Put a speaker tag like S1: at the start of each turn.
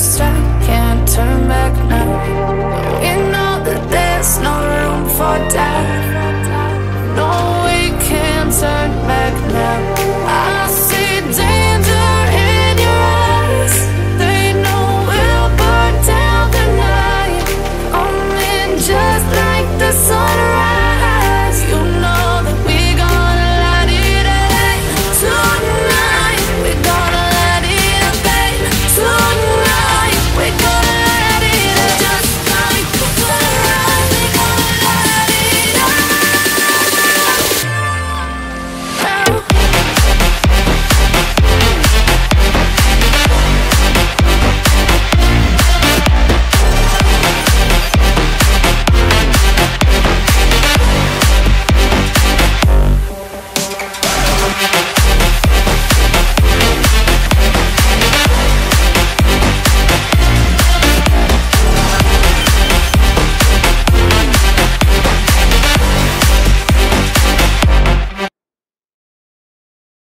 S1: start, can't turn back now. We know that there's no room for doubt.